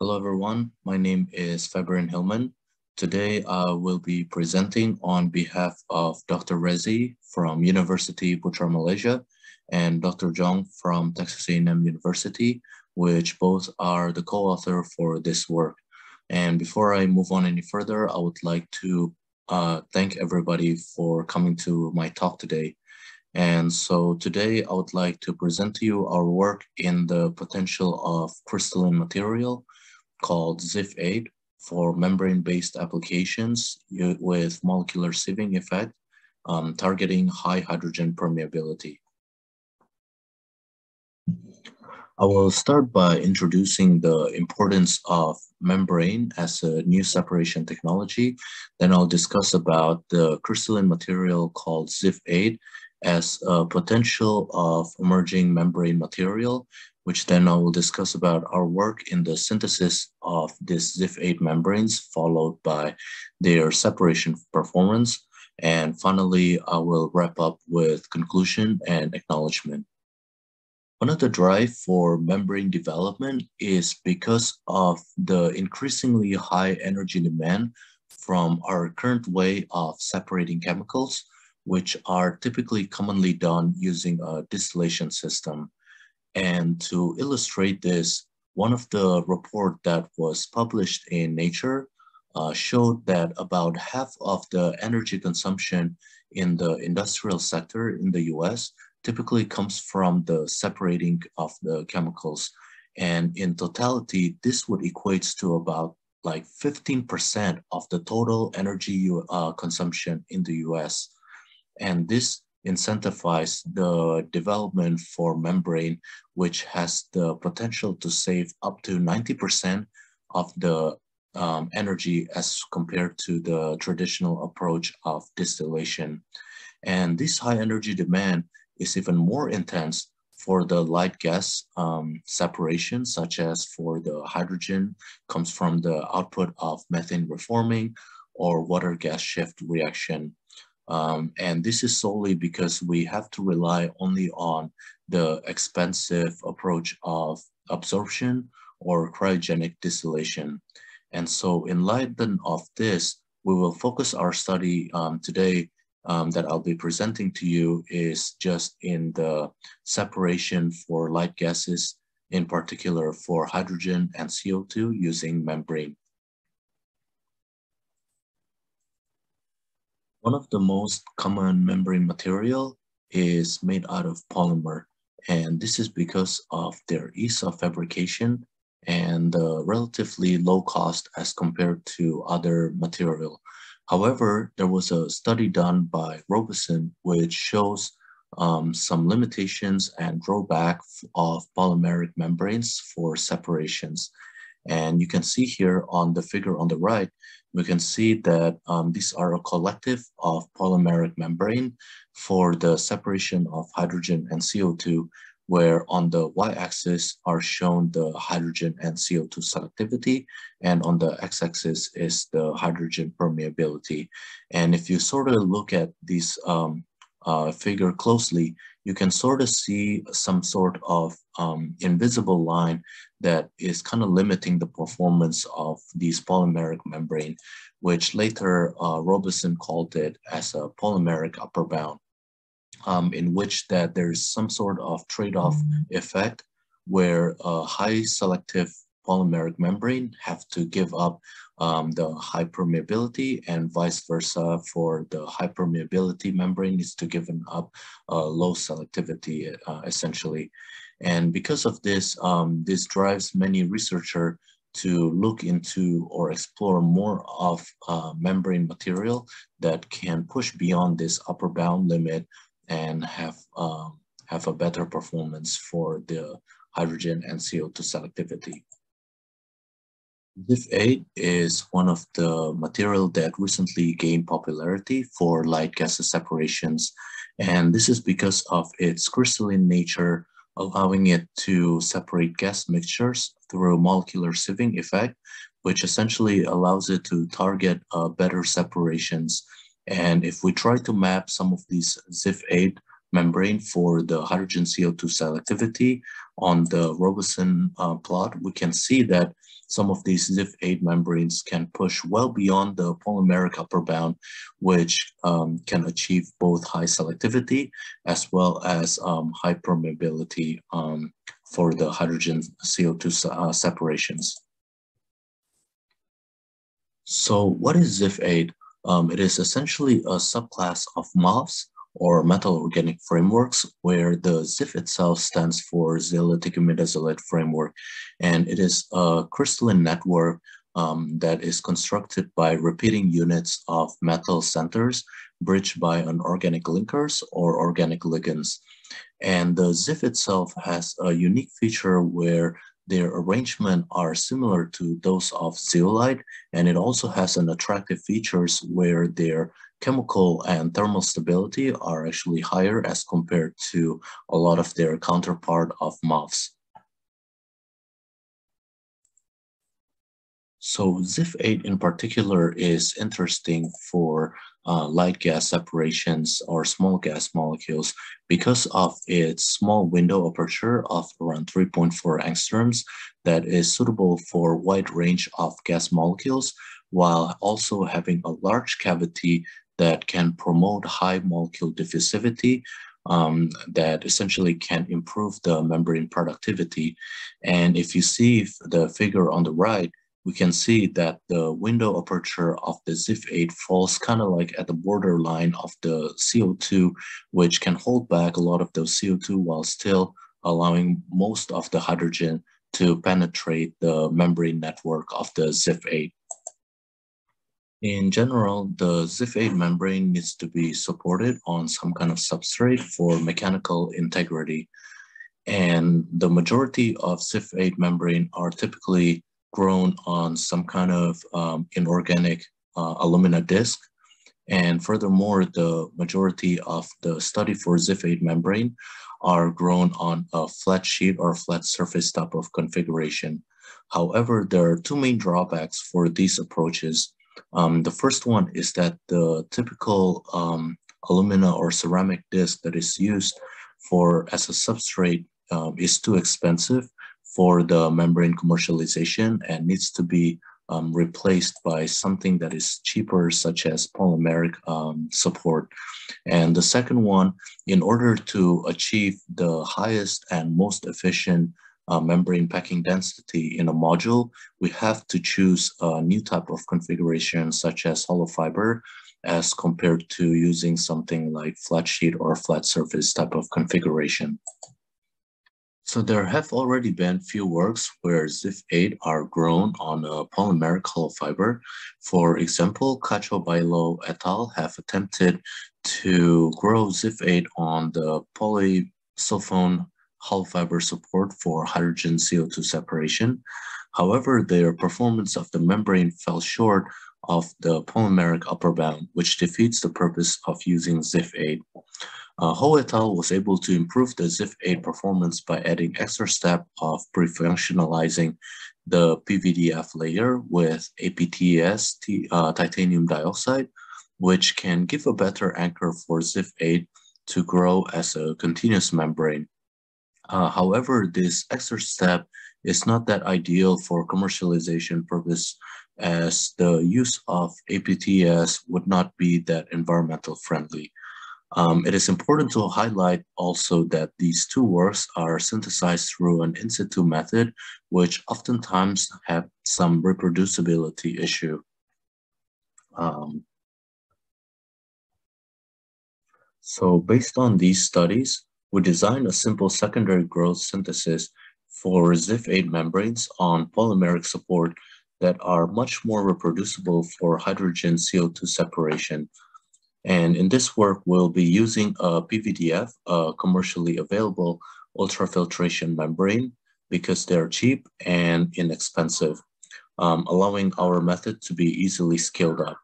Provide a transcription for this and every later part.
Hello everyone, my name is Febrian Hillman. Today I will be presenting on behalf of Dr. Rezi from University Putra Malaysia and Dr. Jeong from Texas A&M University, which both are the co-author for this work. And before I move on any further, I would like to uh, thank everybody for coming to my talk today. And so today I would like to present to you our work in the potential of crystalline material called ZIF8 for membrane-based applications with molecular sieving effect, um, targeting high hydrogen permeability. I will start by introducing the importance of membrane as a new separation technology. Then I'll discuss about the crystalline material called ZIF8 as a potential of emerging membrane material, which then I will discuss about our work in the synthesis of these ZIF8 membranes, followed by their separation performance. And finally, I will wrap up with conclusion and acknowledgement. One of the drive for membrane development is because of the increasingly high energy demand from our current way of separating chemicals, which are typically commonly done using a distillation system. And to illustrate this, one of the report that was published in Nature uh, showed that about half of the energy consumption in the industrial sector in the US typically comes from the separating of the chemicals. And in totality, this would equate to about like 15% of the total energy uh, consumption in the US. And this incentivize the development for membrane, which has the potential to save up to 90% of the um, energy as compared to the traditional approach of distillation. And this high energy demand is even more intense for the light gas um, separation, such as for the hydrogen comes from the output of methane reforming or water gas shift reaction. Um, and this is solely because we have to rely only on the expensive approach of absorption or cryogenic distillation. And so in light of this, we will focus our study um, today um, that I'll be presenting to you is just in the separation for light gases, in particular for hydrogen and CO2 using membrane. One of the most common membrane material is made out of polymer. And this is because of their ease of fabrication and uh, relatively low cost as compared to other material. However, there was a study done by Robeson which shows um, some limitations and drawback of polymeric membranes for separations. And you can see here on the figure on the right, we can see that um, these are a collective of polymeric membrane for the separation of hydrogen and CO2 where on the y-axis are shown the hydrogen and CO2 selectivity, and on the x-axis is the hydrogen permeability. And if you sort of look at these um, uh, figure closely, you can sort of see some sort of um, invisible line that is kind of limiting the performance of these polymeric membrane, which later uh, Robeson called it as a polymeric upper bound um, in which that there's some sort of trade-off mm-hmm. effect where a high selective polymeric membrane have to give up um, the high permeability and vice versa for the high permeability membrane is to give up uh, low selectivity uh, essentially. And because of this, um, this drives many researcher to look into or explore more of uh, membrane material that can push beyond this upper bound limit and have um, have a better performance for the hydrogen and CO2 selectivity. ZIF8 is one of the material that recently gained popularity for light gases separations. And this is because of its crystalline nature, allowing it to separate gas mixtures through molecular sieving effect, which essentially allows it to target uh, better separations and if we try to map some of these ZIF8 membrane for the hydrogen CO2 selectivity on the Robeson uh, plot, we can see that some of these ZIF8 membranes can push well beyond the polymeric upper bound, which um, can achieve both high selectivity as well as um, high permeability um, for the hydrogen CO2 uh, separations. So what is ZIF8? Um, it is essentially a subclass of MOFs or metal organic frameworks where the ZIF itself stands for zeolitic imidazolate framework. And it is a crystalline network um, that is constructed by repeating units of metal centers bridged by an organic linkers or organic ligands. And the ZIF itself has a unique feature where their arrangement are similar to those of zeolite, and it also has an attractive features where their chemical and thermal stability are actually higher as compared to a lot of their counterpart of MOFs. So ZIF8 in particular is interesting for uh, light gas separations or small gas molecules because of its small window aperture of around 3.4 angstroms that is suitable for wide range of gas molecules while also having a large cavity that can promote high molecule diffusivity um, that essentially can improve the membrane productivity. And if you see the figure on the right, we can see that the window aperture of the ZIF8 falls kind of like at the borderline of the CO2, which can hold back a lot of those CO2 while still allowing most of the hydrogen to penetrate the membrane network of the ZIF8. In general, the ZIF8 membrane needs to be supported on some kind of substrate for mechanical integrity. And the majority of ZIF8 membrane are typically grown on some kind of um, inorganic uh, alumina disk. And furthermore, the majority of the study for ZIF8 membrane are grown on a flat sheet or flat surface type of configuration. However, there are two main drawbacks for these approaches. Um, the first one is that the typical um, alumina or ceramic disc that is used for as a substrate um, is too expensive for the membrane commercialization and needs to be um, replaced by something that is cheaper, such as polymeric um, support. And the second one, in order to achieve the highest and most efficient uh, membrane packing density in a module, we have to choose a new type of configuration, such as hollow fiber, as compared to using something like flat sheet or flat surface type of configuration. So there have already been few works where ZIF8 are grown on a polymeric hollow fiber. For example, Cacho Bailo et al. have attempted to grow ZIF8 on the polysulfone hollow fiber support for hydrogen CO2 separation. However, their performance of the membrane fell short of the polymeric upper bound, which defeats the purpose of using ZIF8. Uh, Ho et al. was able to improve the ZIF8 performance by adding extra step of pre-functionalizing the PVDF layer with APTS uh, titanium dioxide, which can give a better anchor for ZIF8 to grow as a continuous membrane. Uh, however, this extra step is not that ideal for commercialization purpose as the use of APTS would not be that environmental friendly. Um, it is important to highlight also that these two works are synthesized through an in situ method, which oftentimes have some reproducibility issue. Um, so based on these studies, we designed a simple secondary growth synthesis for ZIF8 membranes on polymeric support that are much more reproducible for hydrogen CO2 separation and in this work, we'll be using a PVDF, a commercially available ultrafiltration membrane, because they're cheap and inexpensive, um, allowing our method to be easily scaled up.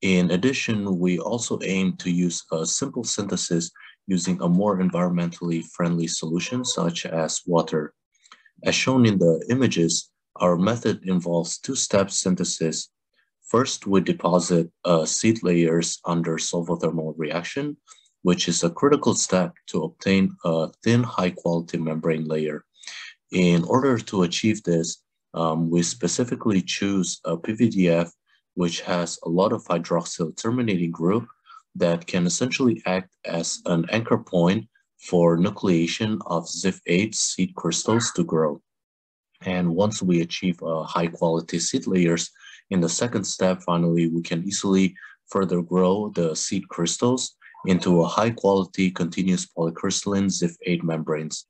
In addition, we also aim to use a simple synthesis using a more environmentally friendly solution, such as water. As shown in the images, our method involves two-step synthesis First, we deposit uh, seed layers under solvothermal reaction, which is a critical step to obtain a thin, high-quality membrane layer. In order to achieve this, um, we specifically choose a PVDF which has a lot of hydroxyl terminating group that can essentially act as an anchor point for nucleation of ZIF8 seed crystals to grow. And once we achieve uh, high quality seed layers, in the second step, finally, we can easily further grow the seed crystals into a high quality continuous polycrystalline ZIF8 membranes.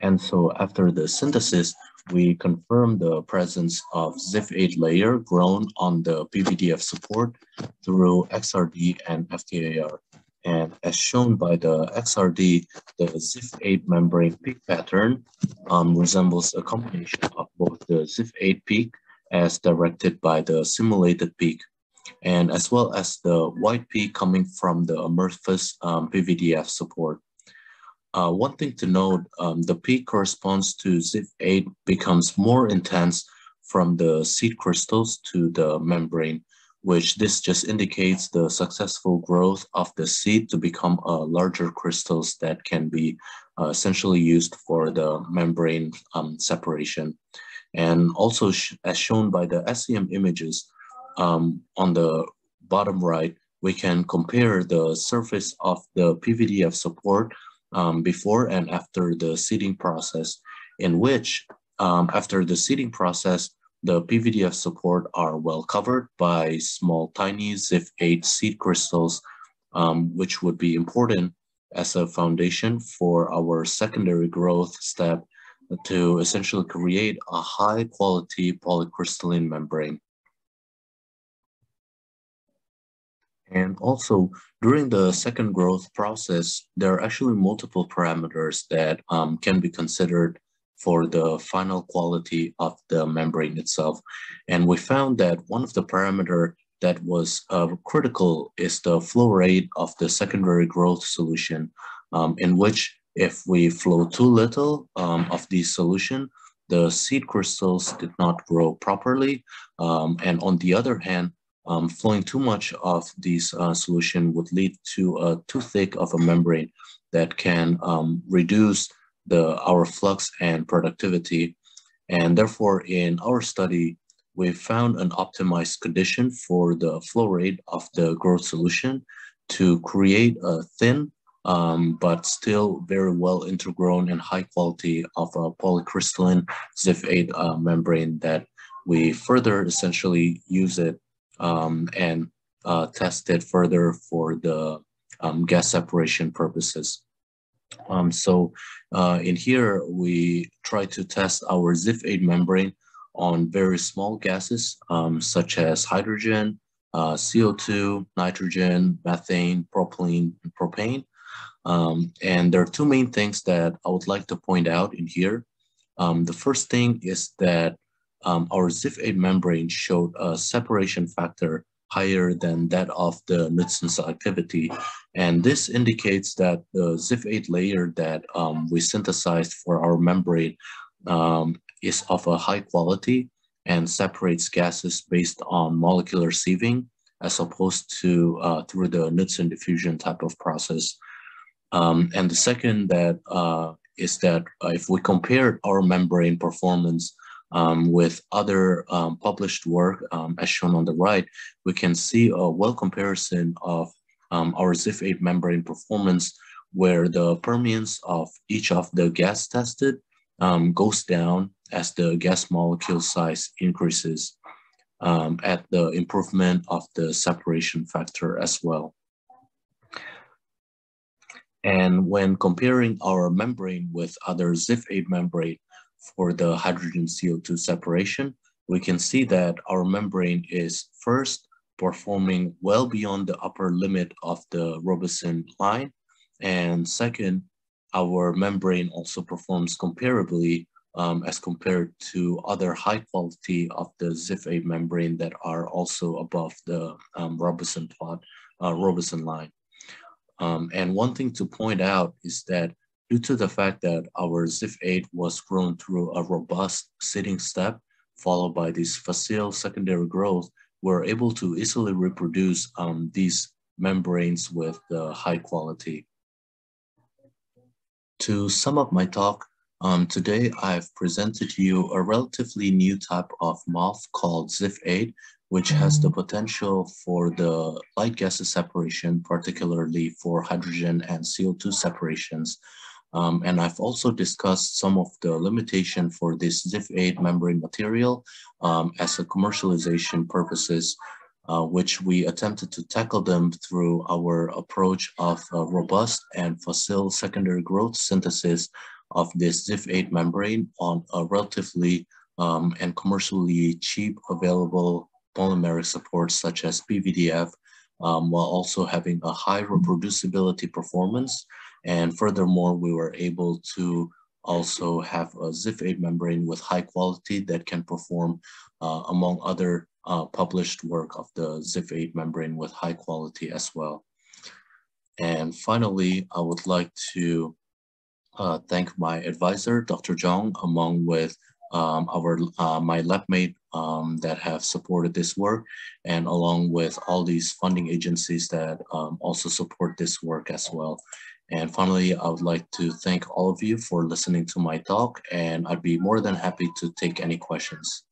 And so after the synthesis, we confirm the presence of ZIF8 layer grown on the PVDF support through XRD and FTIR. And as shown by the XRD, the ZIF8 membrane peak pattern um, resembles a combination of both the ZIF8 peak as directed by the simulated peak, and as well as the white peak coming from the amorphous um, PVDF support. Uh, one thing to note, um, the peak corresponds to ZIF8 becomes more intense from the seed crystals to the membrane, which this just indicates the successful growth of the seed to become uh, larger crystals that can be uh, essentially used for the membrane um, separation. And also, sh as shown by the SEM images um, on the bottom right, we can compare the surface of the PVDF support um, before and after the seeding process, in which um, after the seeding process, the PVDF support are well covered by small tiny ZIF8 seed crystals, um, which would be important as a foundation for our secondary growth step to essentially create a high quality polycrystalline membrane. And also during the second growth process, there are actually multiple parameters that um, can be considered for the final quality of the membrane itself. And we found that one of the parameter that was uh, critical is the flow rate of the secondary growth solution, um, in which if we flow too little um, of the solution, the seed crystals did not grow properly. Um, and on the other hand, um, flowing too much of this uh, solution would lead to a too thick of a membrane that can um, reduce the our flux and productivity. And therefore, in our study, we found an optimized condition for the flow rate of the growth solution to create a thin um, but still very well intergrown and high quality of a polycrystalline ZIF8 uh, membrane that we further essentially use it um, and uh, test it further for the um, gas separation purposes. Um, so uh, in here, we try to test our ZIF8 membrane on very small gases, um, such as hydrogen, uh, CO2, nitrogen, methane, propylene, and propane. Um, and there are two main things that I would like to point out in here. Um, the first thing is that um, our ZIF8 membrane showed a separation factor higher than that of the Knudsen selectivity. And this indicates that the ZIF8 layer that um, we synthesized for our membrane um, is of a high quality and separates gases based on molecular sieving as opposed to uh, through the Knudsen diffusion type of process. Um, and the second that uh, is that if we compare our membrane performance um, with other um, published work, um, as shown on the right, we can see a well comparison of um, our ZIF8 membrane performance where the permeance of each of the gas tested um, goes down as the gas molecule size increases at the improvement of the separation factor as well. And when comparing our membrane with other ZIF8 membrane, for the hydrogen CO2 separation, we can see that our membrane is first performing well beyond the upper limit of the Robeson line. And second, our membrane also performs comparably um, as compared to other high quality of the ZIF8 membrane that are also above the um, Robeson plot, uh, Robeson line. Um, and one thing to point out is that due to the fact that our ZIF8 was grown through a robust seeding step, followed by this facile secondary growth, we're able to easily reproduce um, these membranes with the high quality. To sum up my talk, Um, today, I've presented to you a relatively new type of MOF called ZIF8, which has the potential for the light gases separation, particularly for hydrogen and CO2 separations. Um, and I've also discussed some of the limitation for this ZIF8 membrane material um, as a commercialization purposes, uh, which we attempted to tackle them through our approach of robust and facile secondary growth synthesis of this ZIF8 membrane on a relatively um, and commercially cheap available polymeric support such as PVDF, um, while also having a high reproducibility performance. And furthermore, we were able to also have a ZIF8 membrane with high quality that can perform, uh, among other uh, published work of the ZIF8 membrane with high quality as well. And finally, I would like to uh, thank my advisor, Dr. Zhang, along with um, our uh, my lab mate um, that have supported this work, and along with all these funding agencies that um, also support this work as well. And finally, I would like to thank all of you for listening to my talk, and I'd be more than happy to take any questions.